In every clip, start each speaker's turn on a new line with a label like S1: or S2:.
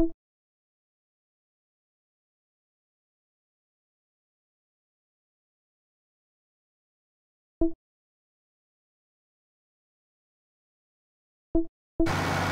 S1: you you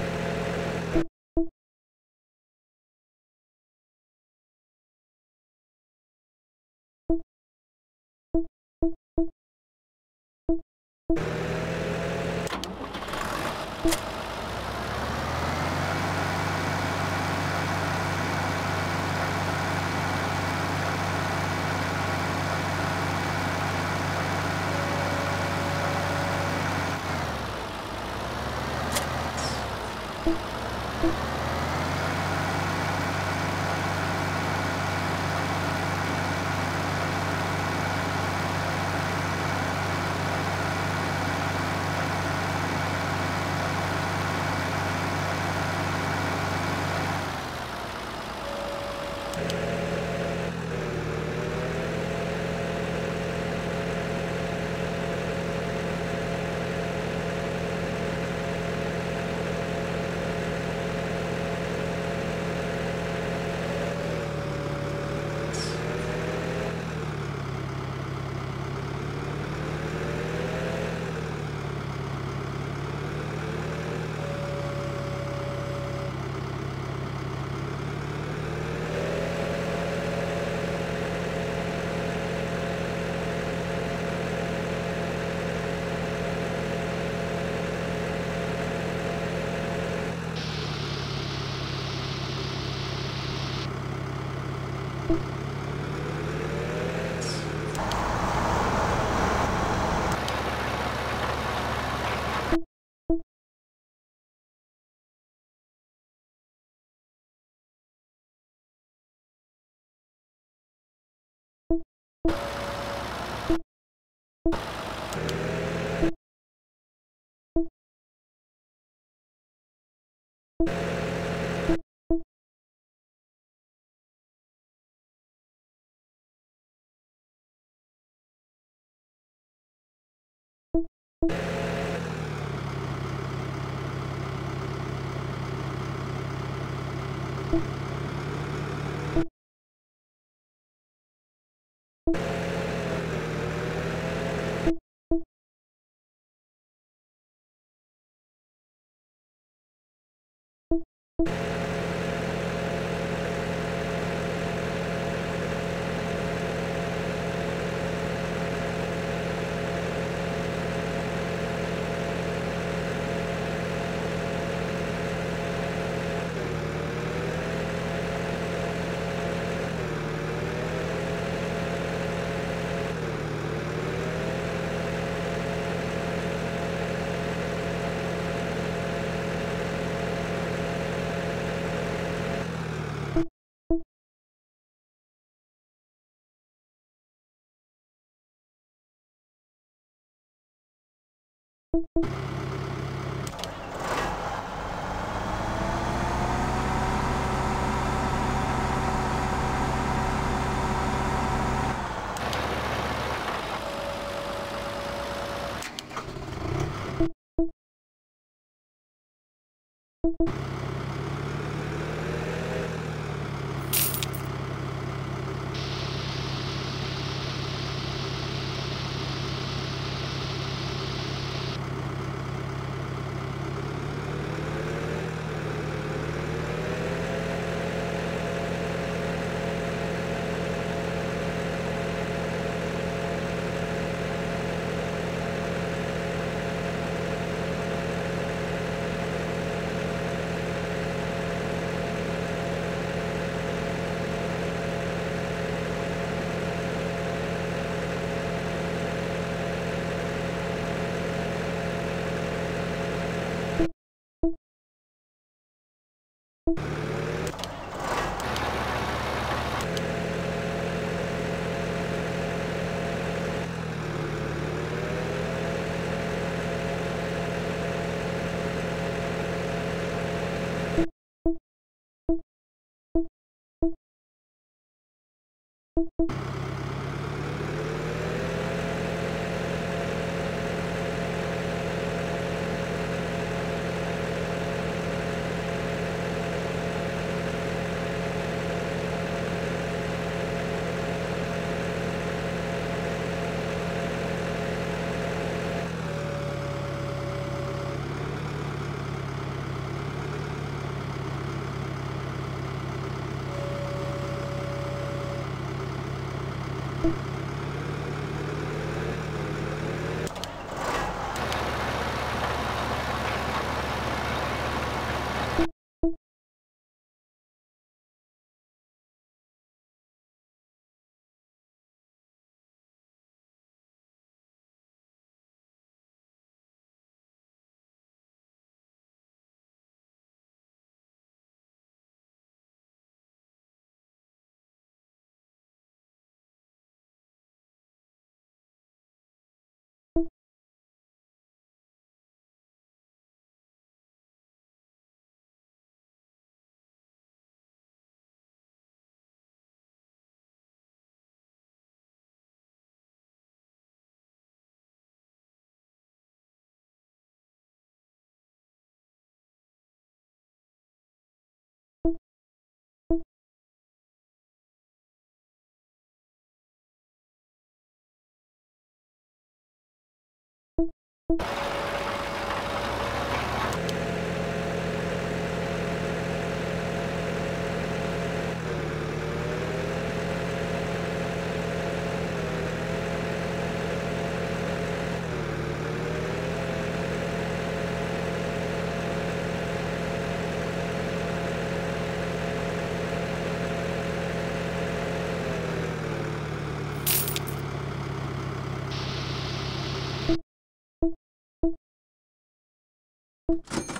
S2: you you you you you you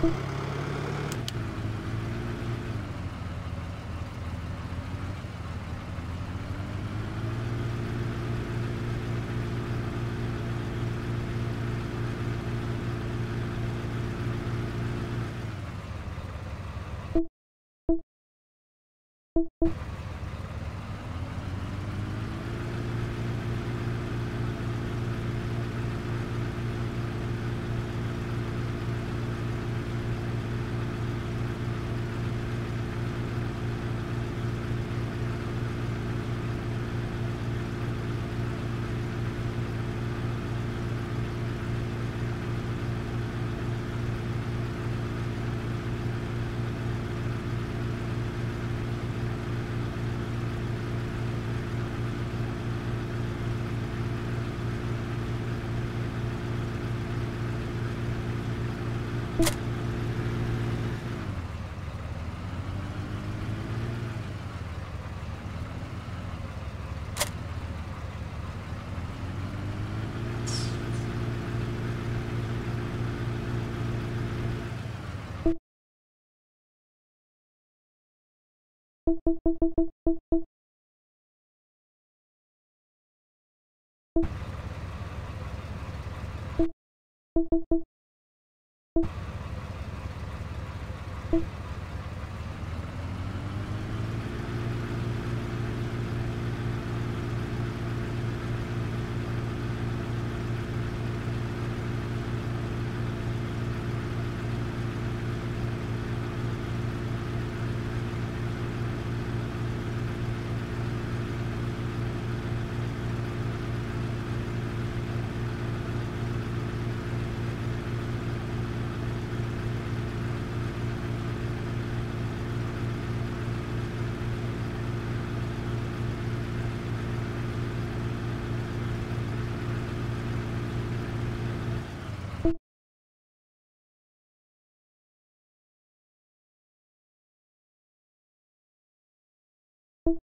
S2: Thank you. you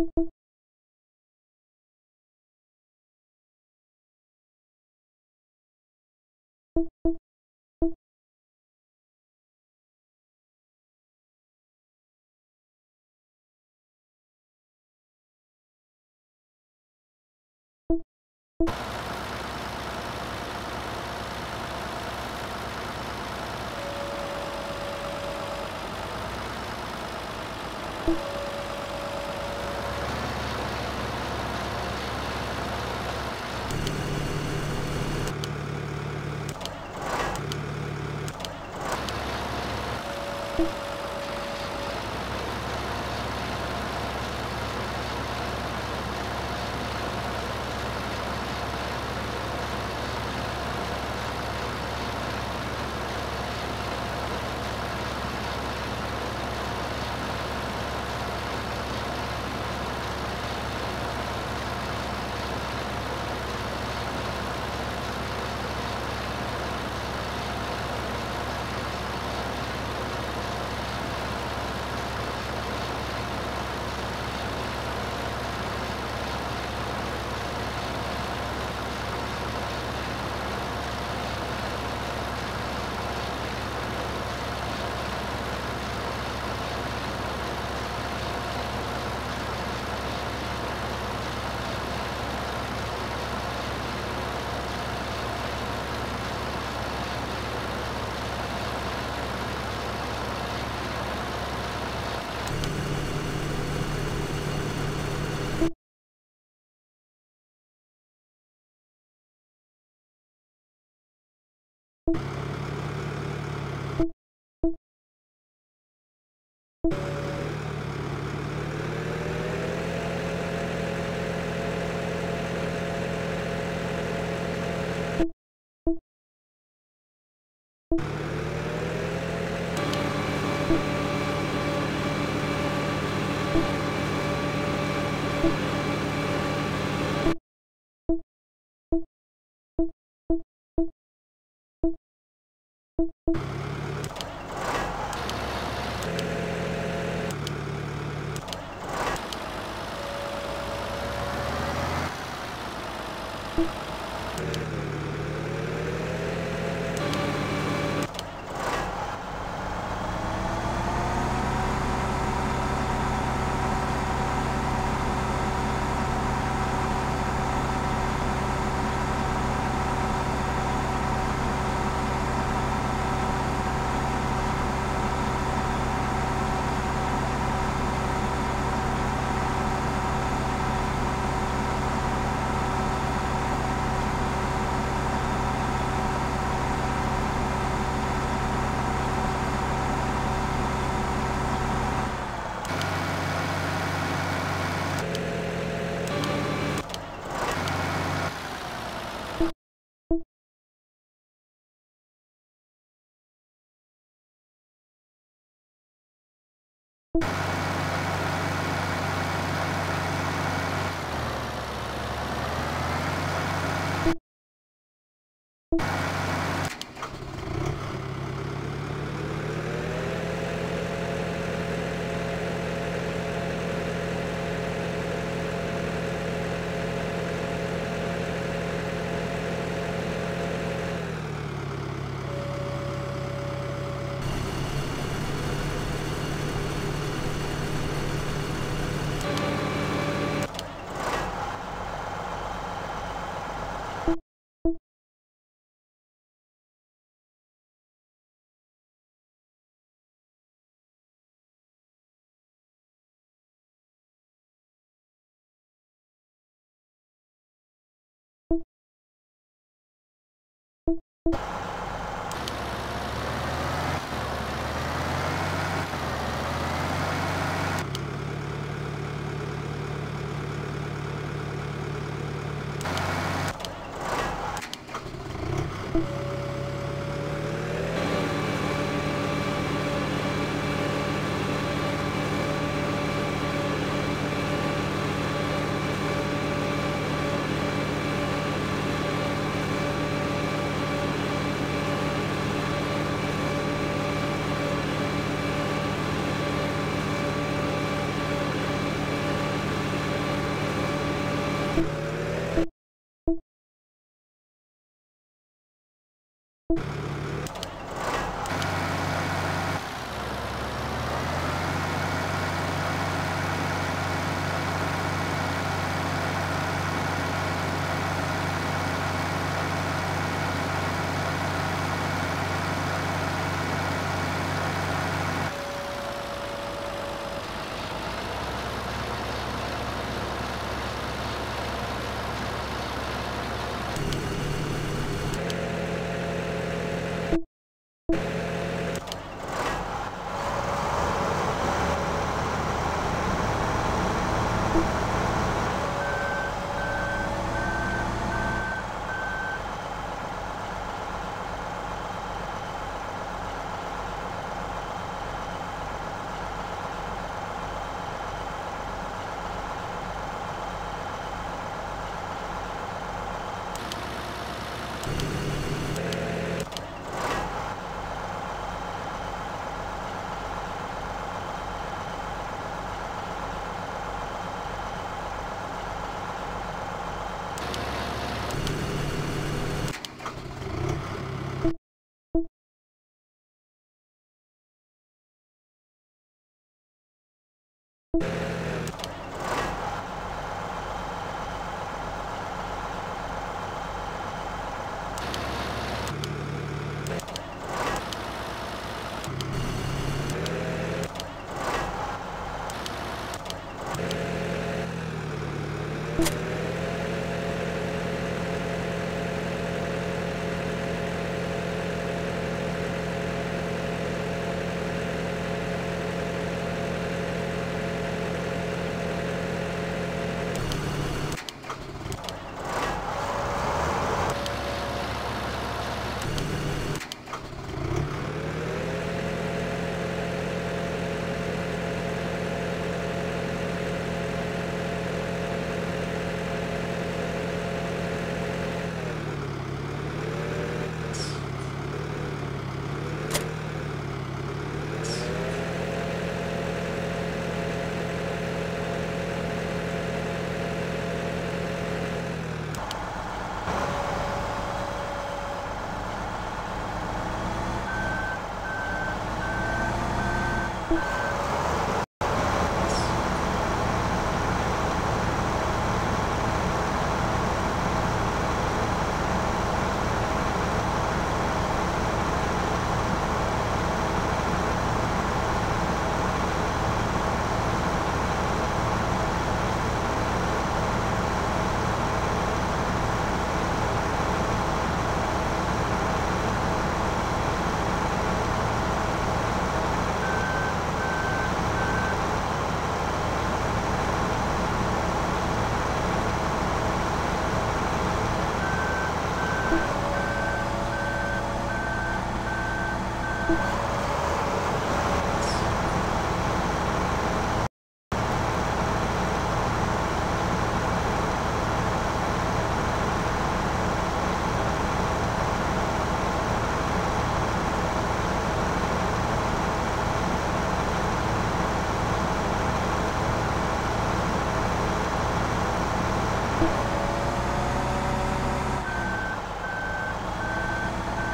S2: Thank you. you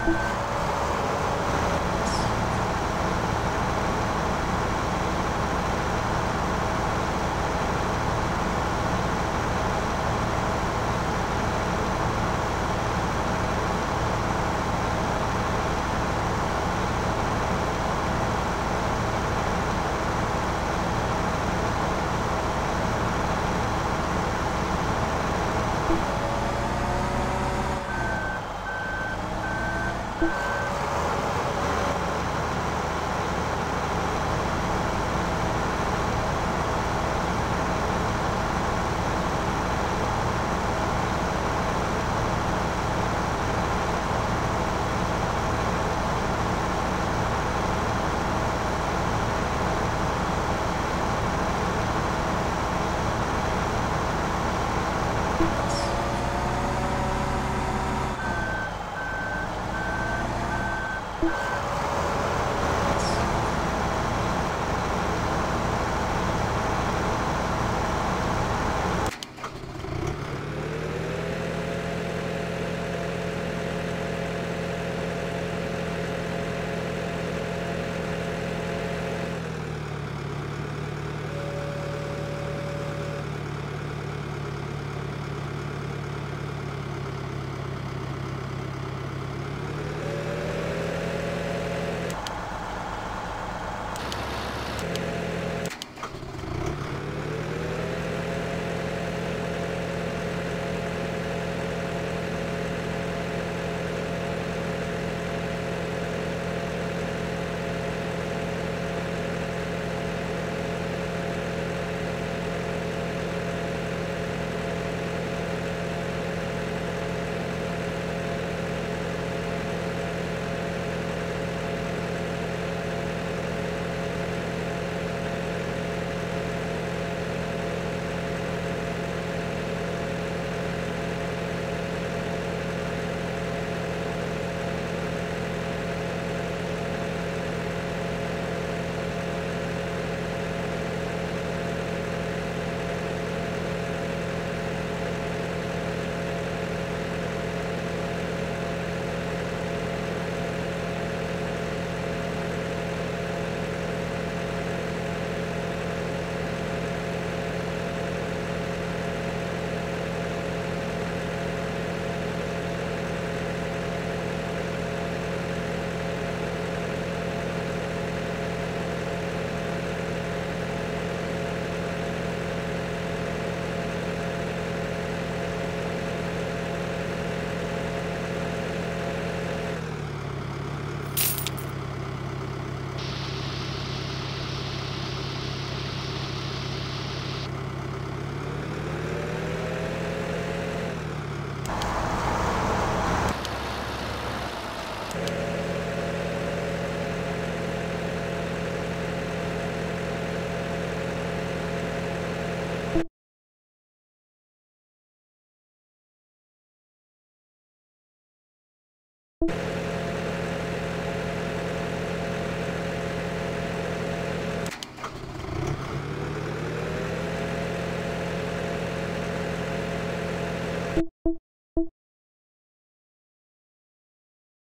S2: Thank you.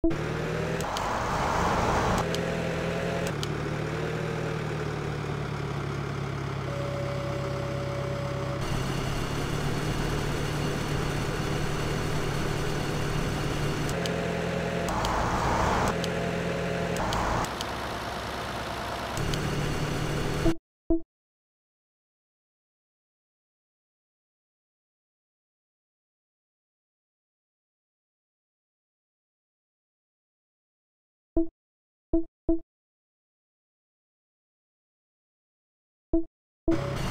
S1: you you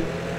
S3: you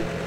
S3: you